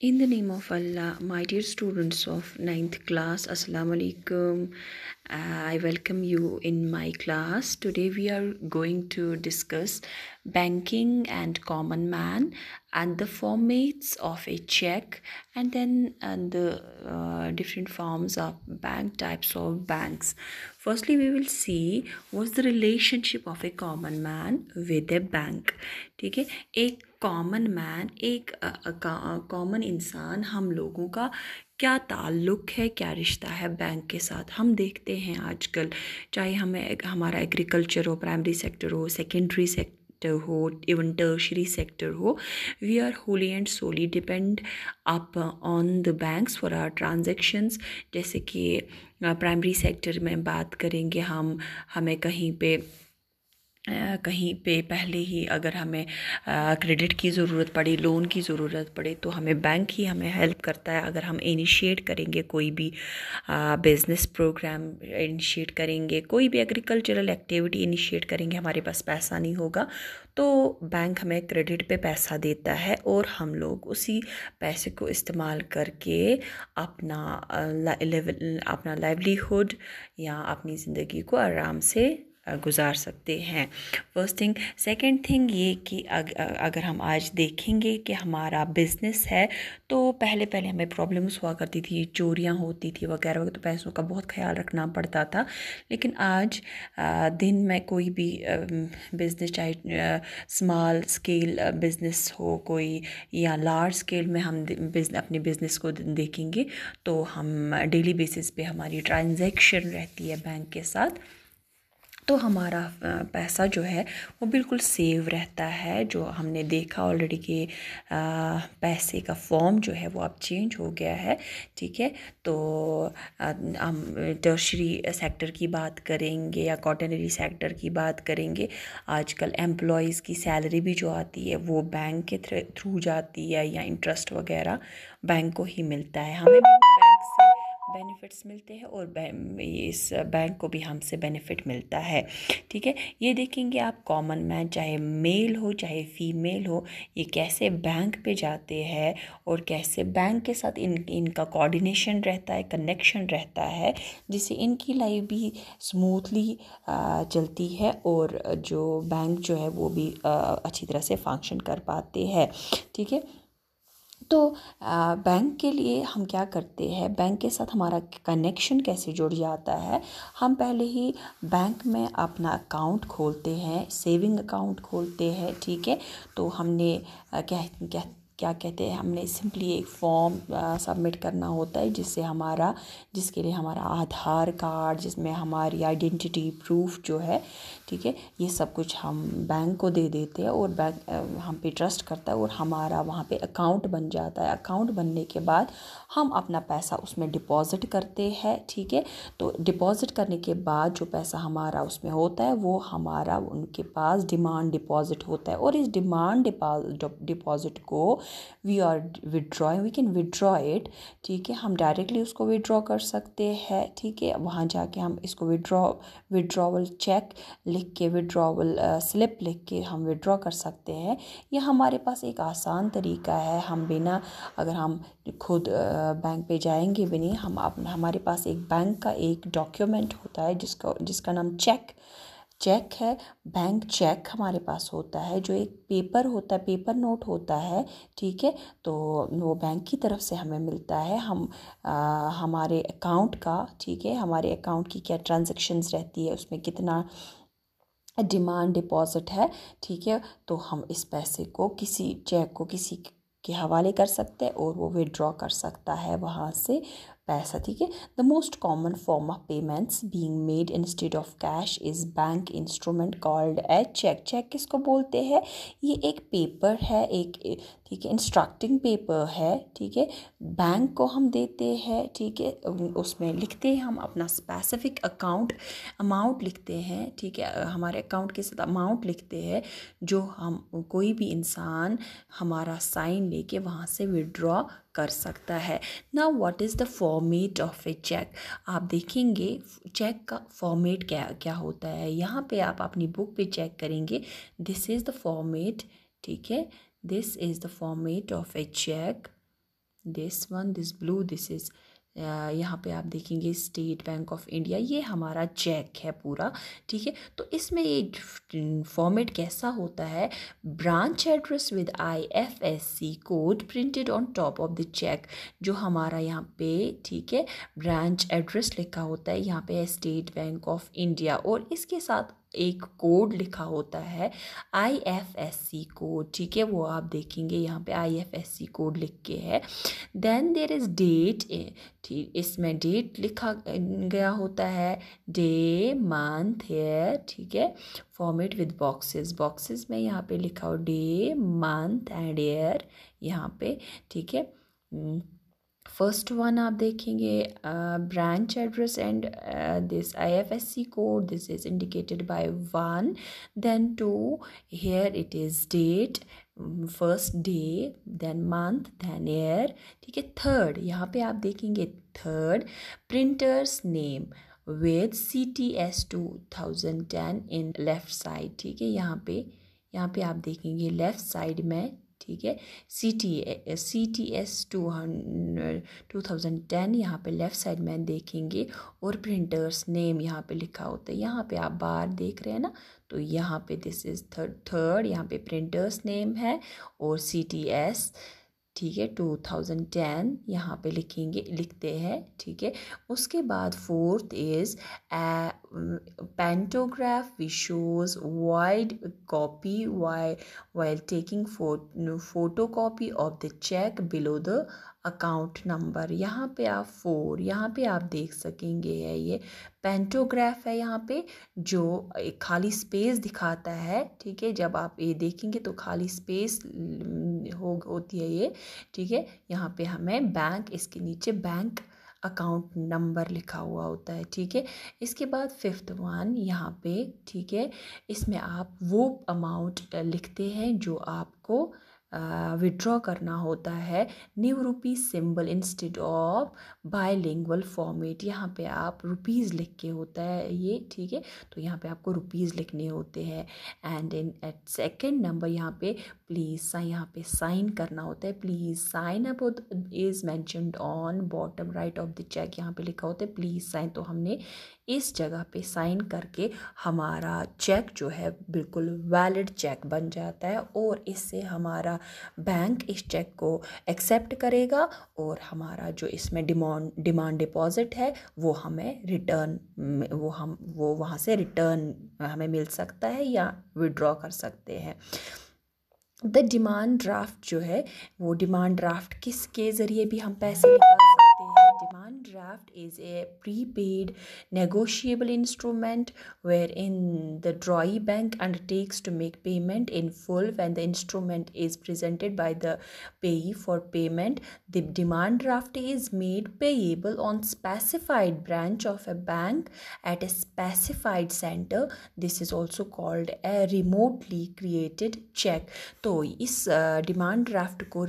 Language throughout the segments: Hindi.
In the name of Allah, my dear students of 9th class, Assalamu alaikum. Uh, I welcome you in my class. Today we are going to discuss banking and common man and the formats of a check and then and the uh, different forms of bank types of banks. Firstly, we will see what's the relationship of a common man with a bank. Okay, a common man एक कॉमन इंसान हम लोगों का क्या ताल्लुक़ है, क्या रिश्ता है बैंक के साथ? हम देखते हैं आजकल, चाहे हमें हमारा एग्रीकल्चर हो प्राइमरी सेक्टर हो सेकेंडरी सेक्टर हो इवन टर्शरी सेक्टर हो we are wholly and solely depend upon the banks for our transactions जैसे कि प्राइमरी सेक्टर में बात करेंगे हम, हमें कहीं पे कहीं पे पहले ही अगर हमें क्रेडिट की ज़रूरत पड़े लोन की ज़रूरत पड़े तो हमें बैंक ही हमें हेल्प करता है। अगर हम इनिशिएट करेंगे कोई भी बिज़नेस प्रोग्राम इनिशिएट करेंगे, कोई भी एग्रीकल्चरल एक्टिविटी इनिशिएट करेंगे, हमारे पास पैसा नहीं होगा तो बैंक हमें क्रेडिट पे पैसा देता है और हम लोग उसी पैसे को इस्तेमाल करके अपना अपना लाइवलीहुड या अपनी ज़िंदगी को आराम से गुजार सकते हैं। फ़र्स्ट थिंग सेकंड थिंग ये कि अगर हम आज देखेंगे कि हमारा बिज़नेस है तो पहले पहले हमें प्रॉब्लम्स हुआ करती थी, चोरियाँ होती थी वगैरह वगैरह तो पैसों का बहुत ख्याल रखना पड़ता था। लेकिन आज दिन में कोई भी बिज़नेस चाहे स्मॉल स्केल बिज़नेस हो कोई, या लार्ज स्केल में हम अपने बिज़नेस को देखेंगे तो हम डेली बेसिस पे हमारी ट्रांजैक्शन रहती है बैंक के साथ। तो हमारा पैसा जो है वो बिल्कुल सेव रहता है, जो हमने देखा ऑलरेडी कि पैसे का फॉर्म जो है वो अब चेंज हो गया है, ठीक है? तो हम टर्शरी सेक्टर की बात करेंगे या कॉटनरी सेक्टर की बात करेंगे, आजकल एम्प्लॉयज़ की सैलरी भी जो आती है वो बैंक के थ्रू जाती है या इंटरेस्ट वगैरह बैंक को ही मिलता है। हमें बेनिफिट्स मिलते हैं और इस बैंक को भी हमसे बेनिफिट मिलता है। ठीक है? ये देखेंगे आप कॉमन मैन चाहे मेल हो, चाहे फीमेल हो, ये कैसे बैंक पे जाते हैं और कैसे बैंक के साथ इन, इनका कोऑर्डिनेशन रहता है कनेक्शन रहता है, जिससे इनकी लाइफ भी स्मूथली चलती है और जो बैंक जो है वो भी अच्छी तरह से फ़ंक्शन कर पाते हैं। ठीक है? तो बैंक के लिए हम क्या करते हैं? बैंक के साथ हमारा कनेक्शन कैसे जुड़ जाता है? हम पहले ही बैंक में अपना अकाउंट खोलते हैं सेविंग अकाउंट खोलते हैं, ठीक है? तो हमने क्या क्या क्या कहते हैं? हमने सिंपली एक फॉर्म सबमिट करना होता है, जिससे हमारा, जिसके लिए हमारा आधार कार्ड जिसमें हमारी आइडेंटिटी प्रूफ जो है ठीक है, ये सब कुछ हम बैंक को दे देते हैं और बैंक हम पे ट्रस्ट करता है और हमारा वहाँ पे अकाउंट बन जाता है। अकाउंट बनने के बाद हम अपना पैसा उसमें डिपॉज़िट करते हैं, ठीक है? तो डिपॉज़िट करने के बाद जो पैसा हमारा उसमें होता है, वो हमारा उनके पास डिमांड डिपॉज़िट होता है और इस डिमांड डिपॉज़िट को we are withdrawing we can withdraw it ठीक है? हम डायरेक्टली उसको विड्रॉ कर सकते हैं, ठीक है? वहाँ जाके हम इसको विड्रॉ विड्रॉवल चेक लिख के विड्रॉवल स्लिप लिख के हम विड्रॉ कर सकते हैं। ये हमारे पास एक आसान तरीका है। हम बिना अगर हम खुद बैंक पे जाएँगे भी नहीं हम हमारे पास एक बैंक का एक डॉक्यूमेंट होता है जिसका जिसका नाम चेक चेक है। बैंक चेक हमारे पास होता है जो एक पेपर होता है पेपर नोट होता है ठीक है? तो वो बैंक की तरफ़ से हमें मिलता है। हम आ, हमारे अकाउंट का ठीक है? हमारे अकाउंट की क्या ट्रांजेक्शन्स रहती है उसमें कितना डिमांड डिपॉज़िट है, ठीक है? तो हम इस पैसे को किसी चेक को किसी के हवाले कर सकते हैं और वो विड्रॉ कर सकता है वहाँ से पैसा, ठीक है? The most common form of payments being made instead of cash is bank instrument called a cheque cheque किसको बोलते हैं? ये एक पेपर है, एक ठीक है इंस्ट्रक्टिंग पेपर है, ठीक है बैंक को हम देते हैं, ठीक है, उसमें लिखते हैं हम अपना स्पेसिफिक अकाउंट अमाउंट लिखते हैं, ठीक है, हमारे अकाउंट के साथ अमाउंट लिखते हैं, जो हम, कोई भी इंसान हमारा साइन लेके वहाँ से विड्रॉ कर सकता है। ना what is the format of a cheque आप देखेंगे चेक का फॉर्मेट क्या क्या होता है? यहाँ पे आप अपनी बुक पे चेक करेंगे। दिस इज़ द फॉर्मेट ठीक है this is the format of a check. This one this blue this is यहाँ पे आप देखेंगे स्टेट बैंक ऑफ़ इंडिया ये हमारा चेक है पूरा, ठीक है? तो इसमें ये फॉर्मेट कैसा होता है? Branch address with I F S C code printed on top of the cheque जो हमारा यहाँ पे, ठीक है? ब्रांच एड्रेस लिखा होता है यहाँ पे स्टेट बैंक ऑफ़ इंडिया और इसके साथ एक कोड लिखा होता है I F S C code ठीक है? वो आप देखेंगे यहाँ पे I F S C code लिख के है। देन देर इज़ डेट ठीक इसमें डेट लिखा गया होता है। डे मंथ ईयर ठीक है? फॉर्मेट विद बॉक्सेस बॉक्सेस में यहाँ पे लिखा हो डे मंथ एंड ईयर यहाँ पे ठीक है? हम्म, फ़र्स्ट वन आप देखेंगे branch address and this I F S C code this is indicated by one then two here it is date first day then month then year ठीक है थर्ड यहाँ पे आप देखेंगे third printers name with C T S two thousand ten in left side ठीक है, यहाँ पे यहाँ पे आप देखेंगे लेफ़्ट साइड में ठीक है? C T C T S two hundred two thousand ten यहाँ पर लेफ़्ट साइड में देखेंगे और प्रिंटर्स नेम यहाँ पे लिखा होता है। यहाँ पे आप बार देख रहे हैं ना तो यहाँ पे दिस इज़ थर्ड थर्ड यहाँ पे प्रिंटर्स नेम है और सी टी एस ठीक है टू थाउज़ेंड टेन यहाँ पर लिखेंगे, लिखते हैं, ठीक है। उसके बाद fourth is pantograph we shows wide copy why while taking photo copy of the cheque below the account number, यहाँ पे आप फोर, यहाँ पे आप देख सकेंगे है ये। पेंटोग्राफ है यहाँ पे, जो एक खाली स्पेस दिखाता है, ठीक है? जब आप ये देखेंगे तो खाली स्पेस हो, होती है ये, ठीक है? यहाँ पे हमें बैंक, इसके नीचे बैंक अकाउंट नंबर लिखा हुआ होता है, ठीक है? इसके बाद फिफ्थ वन यहाँ पे, ठीक है? इसमें आप वो अमाउंट लिखते हैं जो आपको विड्रॉ करना होता है new rupees symbol instead of bilingual format यहाँ पे आप रुपीज़ लिख के होता है ये, ठीक है? तो यहाँ पे आपको रुपीज़ लिखने होते हैं. And in eight second number यहाँ पे प्लीज़ यहाँ पे साइन करना होता है। Please sign up is mentioned on bottom right of the cheque यहाँ पे लिखा होता है। प्लीज़ साइन तो हमने इस जगह पे साइन करके हमारा चेक जो है बिल्कुल वैलिड चेक बन जाता है और इससे हमारा बैंक इस चेक को एक्सेप्ट करेगा और हमारा जो इसमें डिमांड डिमांड डिपॉज़िट है, वो हमें रिटर्न वो हम, वो वहाँ से रिटर्न हमें मिल सकता है या विड्रॉ कर सकते हैं। द डिमांड ड्राफ्ट जो है वो डिमांड ड्राफ्ट किसके ज़रिए भी हम पैसे निकाल demand draft is a prepaid negotiable instrument wherein the drawee bank undertakes to make payment in full when the instrument is presented by the payee for payment the demand draft is made payable on specified branch of a bank at a specified center this is also called a remotely created check तो तो इस डिमांड ड्राफ्ट को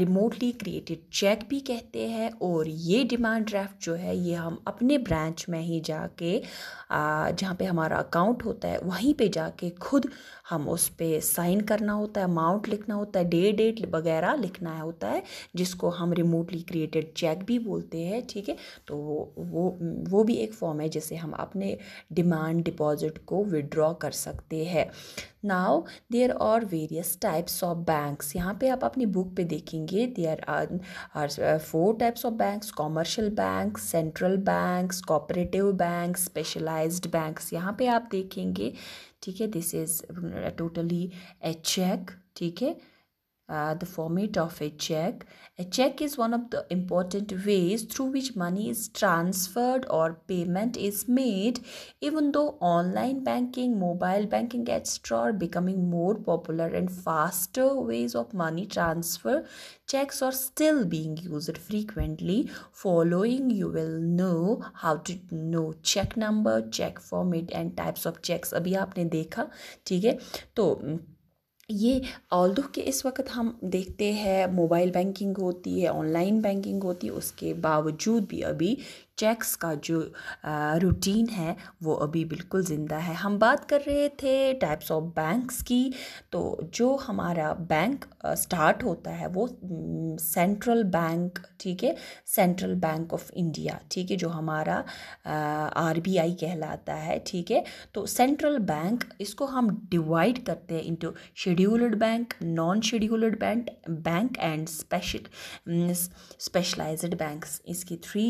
रिमोटली क्रिएटेड चेक भी कहते हैं और ये डिमांड ड्राफ्ट जो है, ये हम अपने ब्रांच में ही जाके जहाँ पे हमारा अकाउंट होता है, वहीं पे जाके खुद हम उस पर साइन करना होता है अमाउंट लिखना होता है डे डेट वगैरह लिखना होता है, जिसको हम रिमोटली क्रिएटेड चेक भी बोलते हैं, ठीक है? तो वो वो वो भी एक फॉर्म है, जिसे हम अपने डिमांड डिपॉजिट को विड्रॉ कर सकते हैं। Now there are various types of banks यहाँ पे आप अपनी बुक पे देखेंगे there are four types of banks commercial bank central banks cooperative bank specialised banks यहाँ पे आप देखेंगे, ठीक है this is totally a cheque ठीक है uh, the format of a check. A check is one of the important ways through which money is transferred or payment is made. Even though online banking, mobile banking, etc., are becoming more popular and faster ways of money transfer, checks are still being used frequently. Following, you will know how to know check number, check format, and types of checks. अभी आपने देखा ठीक है तो ये ऑल्दो के इस वक्त हम देखते हैं मोबाइल बैंकिंग होती है ऑनलाइन बैंकिंग होती है, उसके बावजूद भी अभी चेक्स का जो रूटीन है, वो अभी बिल्कुल ज़िंदा है। हम बात कर रहे थे टाइप्स ऑफ़ बैंक्स की तो जो हमारा बैंक स्टार्ट होता है वो सेंट्रल बैंक ठीक है? सेंट्रल बैंक ऑफ़ इंडिया ठीक है? जो हमारा आरबीआई कहलाता है, ठीक है? तो सेंट्रल बैंक इसको हम डिवाइड करते हैं into scheduled bank non scheduled bank bank and special specialised banks इसकी थ्री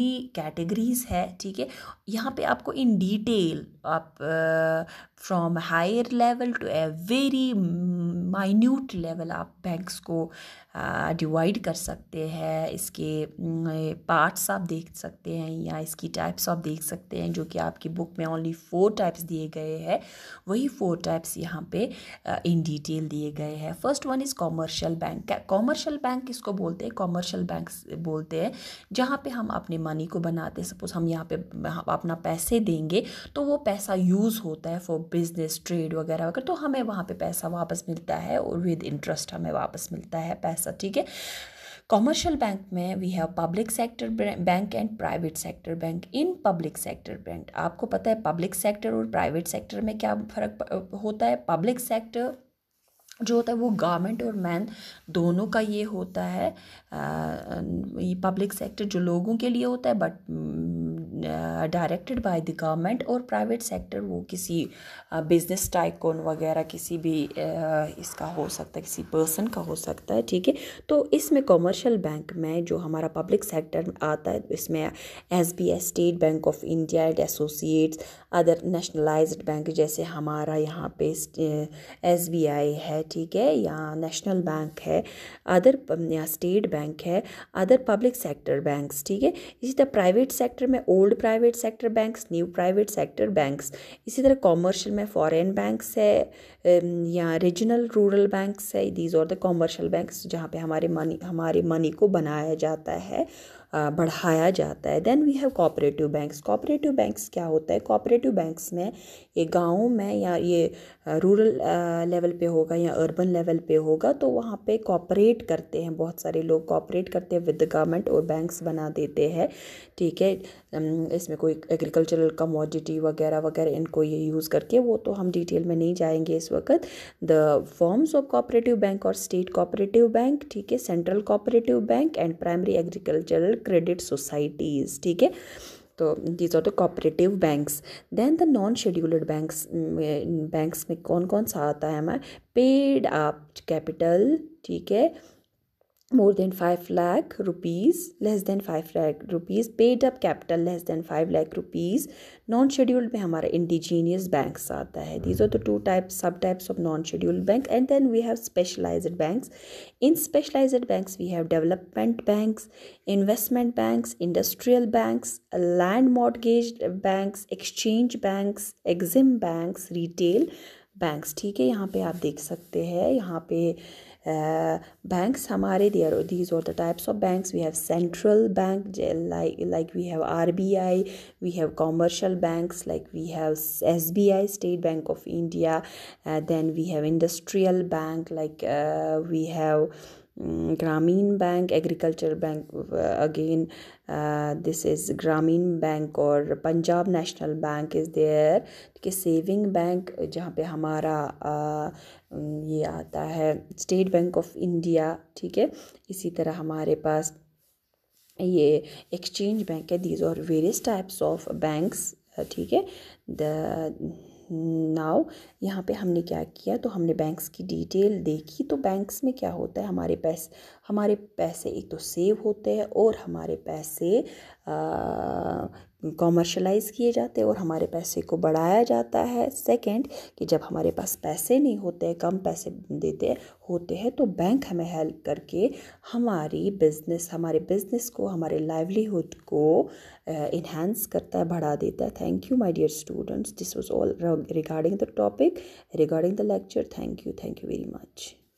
कैटेगरीज है, ठीक है? यहाँ पे आपको इन डिटेल आप from higher level to a very minute level आप बैंक्स को डिवाइड कर सकते हैं, इसके पार्ट्स आप देख सकते हैं या इसकी टाइप्स आप देख सकते हैं जो कि आपकी बुक में ओनली फोर टाइप्स दिए गए हैं। वही फोर टाइप्स यहाँ पे इन डिटेल दिए गए हैं। First one is commercial bank commercial bank किसको बोलते हैं? कॉमर्शियल बैंक बोलते हैं, जहाँ पे हम अपने मनी को बनाते हैं। सपोज़ हम यहाँ पे अपना पैसे देंगे तो वो पैसा यूज़ होता है फॉर बिज़नेस ट्रेड वगैरह वगैरह तो हमें वहाँ पे पैसा वापस मिलता है और विद इंटरेस्ट हमें वापस मिलता है पैसा ठीक है? कॉमर्शियल बैंक में we have public sector bank and private sector bank in public sector bank आपको पता है पब्लिक सेक्टर और प्राइवेट सेक्टर में क्या फ़र्क होता है? पब्लिक सेक्टर जो होता है वो गवर्नमेंट और मैन दोनों का ये होता है आ, ये पब्लिक सेक्टर जो लोगों के लिए होता है but directed by the government और प्राइवेट सेक्टर वो किसी बिज़नेस टाइकोन वगैरह किसी भी इसका हो सकता है, किसी पर्सन का हो सकता है, ठीक है? तो इसमें कॉमर्शल बैंक में जो हमारा पब्लिक सेक्टर आता है, इसमें S B State Bank of India and associates other nationalised bank जैसे हमारा यहाँ पे एस बी आई है, ठीक है, या नेशनल बैंक है, अदर या स्टेट बैंक है, अदर पब्लिक सेक्टर बैंक्स, ठीक है। इसी तरह प्राइवेट सेक्टर में old private sector banks, new private sector banks, इसी तरह कॉमर्शियल में फॉरेन बैंक्स है या रीजनल रूरल बैंक्स है दीज और द कॉमर्शियल बैंक्स जहाँ पे हमारे मनी हमारे मनी को बनाया जाता है। बढ़ाया जाता है। Then we have cooperative banks cooperative banks क्या होता है? कोऑपरेटिव बैंक्स में ये गाँव में या ये रूरल लेवल पे होगा या अर्बन लेवल पे होगा तो वहाँ पे कॉपरेट करते हैं बहुत सारे लोग। कॉपरेट करते हैं विद द गवर्नमेंट और बैंक्स बना देते हैं, ठीक है? इसमें कोई एग्रीकल्चरल कमोडिटी वगैरह वगैरह इनको ये यूज़ करके, वो तो हम डिटेल में नहीं जाएँगे इस वक्त। The forms of cooperative bank और स्टेट कोऑपरेटिव बैंक ठीक है? Central cooperative bank and primary agricultural credit societies ठीक है? तो these are the cooperative banks then the non scheduled banks banks में कौन कौन सा आता है हमारा? पेड आप कैपिटल ठीक है? More than 5 lakh rupees less than 5 lakh rupees paid up capital less than 5 lakh rupees non scheduled में हमारा indigenous banks आता है these are the two types sub types of non scheduled bank and then we have specialized banks in specialized banks we have development banks investment banks industrial banks land mortgage banks exchange banks exim banks retail banks ठीक है यहाँ पे आप देख सकते हैं यहाँ पे uh, banks hamare there these are the types of banks. We have central bank like like we have RBI we have commercial banks like we have SBI State Bank of India uh, then we have industrial bank like uh, we have Grameen bank agriculture bank. Uh, this is Grameen Bank और Punjab national bank is there कि सेविंग बैंक जहाँ पे हमारा uh, ये आता है स्टेट बैंक ऑफ़ इंडिया ठीक है? इसी तरह हमारे पास ये एक्सचेंज बैंक है. दीज और वेरियस टाइप्स ऑफ़ बैंक्स ठीक है? द नाउ यहाँ पे हमने क्या किया? तो हमने बैंक्स की डिटेल देखी। तो बैंक्स में क्या होता है? हमारे पैसे हमारे पैसे एक तो सेव होते हैं और हमारे पैसे कॉमर्शलाइज किए जाते और हमारे पैसे को बढ़ाया जाता है। सेकंड कि जब हमारे पास पैसे नहीं होते, कम पैसे देते, होते हैं तो बैंक हमें हेल्प करके हमारी बिज़नेस हमारे बिज़नेस को, हमारे लाइवलीहुड को इन्हेंस करता है, बढ़ा देता है। Thank you my dear students this was all regarding the topic regarding the lecture thank you thank you very much